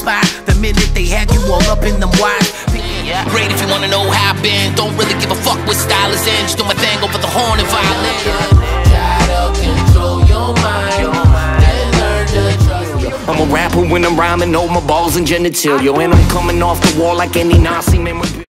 spot the minute they have you all up in them wires. Yeah. Great if you wanna know how I've been. Don't really give a fuck what style is in. Just do my thing over the horn and violin. Try to control your mind. Then learn to trust I'm a rapper when I'm rhyming, know my balls and genitalia. And I'm coming off the wall like any Nazi man.